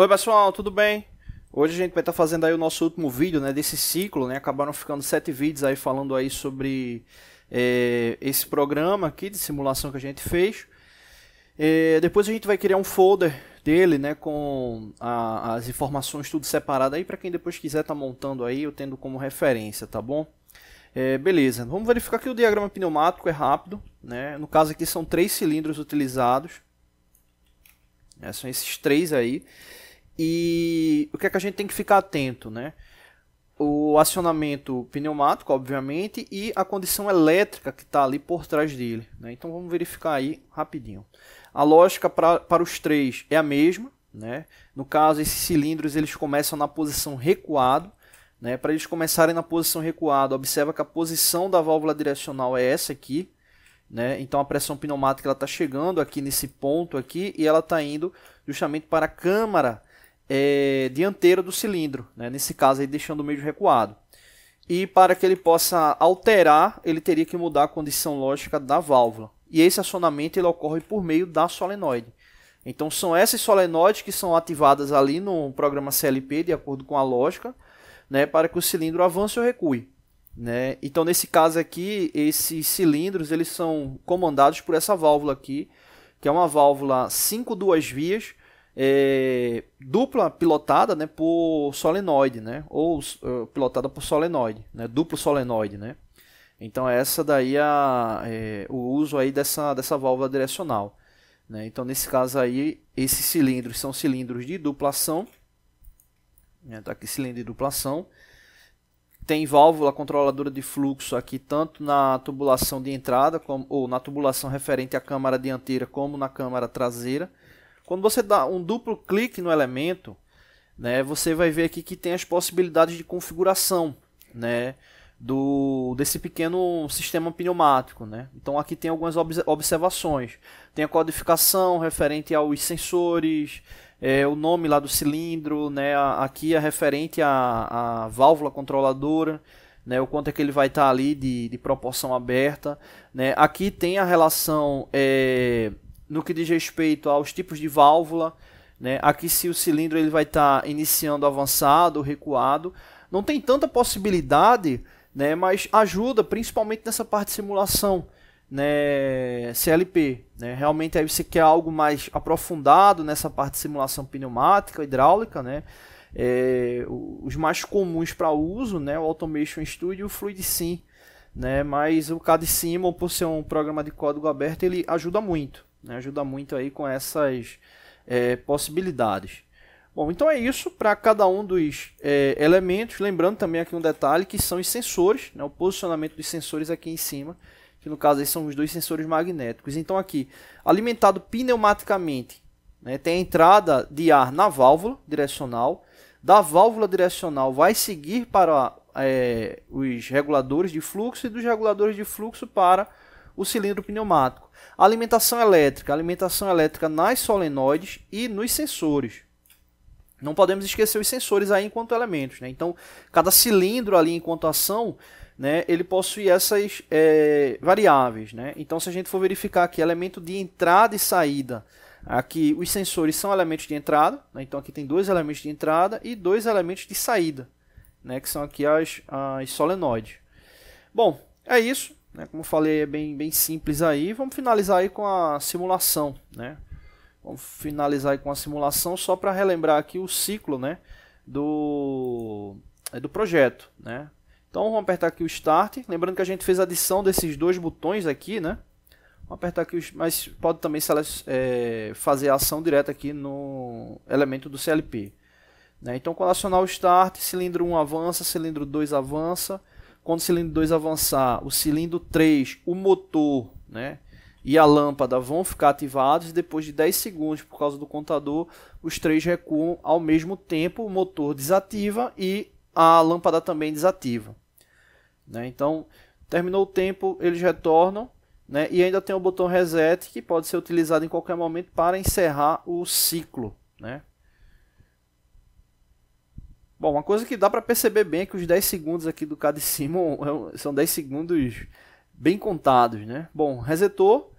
Oi pessoal, tudo bem? Hoje a gente vai estar fazendo aí o nosso último vídeo né, desse ciclo, né? Acabaram ficando sete vídeos aí falando aí sobre é, esse programa aqui de simulação que a gente fez. É, depois a gente vai criar um folder dele, né, com a, as informações tudo separado aí para quem depois quiser estar tá montando aí, eu tendo como referência, tá bom? É, beleza, vamos verificar que o diagrama pneumático é rápido, né? No caso aqui são três cilindros utilizados, né? são esses três aí. E o que é que a gente tem que ficar atento, né? O acionamento pneumático, obviamente, e a condição elétrica que está ali por trás dele. Né? Então vamos verificar aí rapidinho. A lógica pra, para os três é a mesma. Né? No caso, esses cilindros eles começam na posição recuado. Né? Para eles começarem na posição recuado, observa que a posição da válvula direcional é essa aqui. Né? Então a pressão pneumática está chegando aqui nesse ponto aqui e ela está indo justamente para a câmara é, dianteira do cilindro, né? nesse caso aí deixando o meio recuado. E para que ele possa alterar, ele teria que mudar a condição lógica da válvula. E esse acionamento ele ocorre por meio da solenoide. Então são essas solenoides que são ativadas ali no programa CLP, de acordo com a lógica, né, para que o cilindro avance ou recue. Né? Então nesse caso aqui, esses cilindros eles são comandados por essa válvula aqui, que é uma válvula 5 duas vias, é, dupla pilotada né, por solenoide, né, ou uh, pilotada por solenoide, né, duplo solenoide. Né. Então essa daí é, a, é o uso aí dessa, dessa válvula direcional. Né. Então nesse caso aí, esses cilindros são cilindros de duplação. Né, tá aqui cilindro de duplação. Tem válvula controladora de fluxo aqui tanto na tubulação de entrada como, ou na tubulação referente à câmara dianteira como na câmara traseira. Quando você dá um duplo clique no elemento, né, você vai ver aqui que tem as possibilidades de configuração né, do, desse pequeno sistema pneumático. Né? Então aqui tem algumas observações. Tem a codificação referente aos sensores, é, o nome lá do cilindro, né, aqui é referente à, válvula controladora. Né, o quanto é que ele vai estar tá ali de, de proporção aberta. Né. Aqui tem a relação é, no que diz respeito aos tipos de válvula. Né? Aqui se o cilindro ele vai estar tá iniciando avançado recuado. Não tem tanta possibilidade, né? mas ajuda principalmente nessa parte de simulação né? CLP. Né? Realmente aí você quer algo mais aprofundado nessa parte de simulação pneumática, hidráulica. Né? É, os mais comuns para uso, né? o Automation Studio e o Fluid Sim. Né? Mas o CAD-Simon, por ser um programa de código aberto, ele ajuda muito. Né? Ajuda muito aí com essas é, possibilidades. Bom, então é isso para cada um dos é, elementos. Lembrando também aqui um detalhe que são os sensores, né? o posicionamento dos sensores aqui em cima, que no caso aí são os dois sensores magnéticos. Então aqui, alimentado pneumaticamente, né? tem a entrada de ar na válvula direcional. Da válvula direcional vai seguir para é, os reguladores de fluxo e dos reguladores de fluxo para o cilindro pneumático. Alimentação elétrica, alimentação elétrica nas solenoides e nos sensores. Não podemos esquecer os sensores aí enquanto elementos. Né? Então, cada cilindro ali enquanto ação, né, ele possui essas é, variáveis. Né? Então, se a gente for verificar aqui elemento de entrada e saída, aqui os sensores são elementos de entrada. Né? Então, aqui tem dois elementos de entrada e dois elementos de saída, né? que são aqui as, as solenoides. Bom, é isso. Né? Como falei, é bem, bem simples aí. Vamos finalizar aí com a simulação. Né? Vamos finalizar aí com a simulação só para relembrar aqui o ciclo né? do, é, do projeto. Né? Então vamos apertar aqui o Start. Lembrando que a gente fez a adição desses dois botões aqui. Né? Vamos apertar aqui, mas pode também é, fazer a ação direta aqui no elemento do CLP. Né? Então quando acionar o Start, cilindro 1 avança, cilindro 2 avança quando o cilindro 2 avançar, o cilindro 3, o motor né, e a lâmpada vão ficar ativados e depois de 10 segundos, por causa do contador, os três recuam ao mesmo tempo, o motor desativa e a lâmpada também desativa. Né? Então, terminou o tempo, eles retornam né? e ainda tem o botão reset que pode ser utilizado em qualquer momento para encerrar o ciclo. Né? Bom, uma coisa que dá para perceber bem é que os 10 segundos aqui do Cade Simon são 10 segundos bem contados, né? Bom, resetou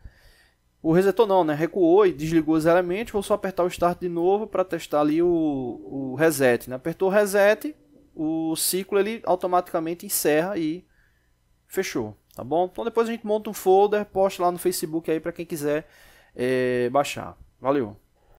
o resetou não, né? Recuou e desligou elementos. Vou só apertar o Start de novo para testar ali o, o reset. Né? Apertou o reset, o ciclo ele automaticamente encerra e fechou. Tá bom? Então depois a gente monta um folder, posta lá no Facebook aí para quem quiser é, baixar. Valeu!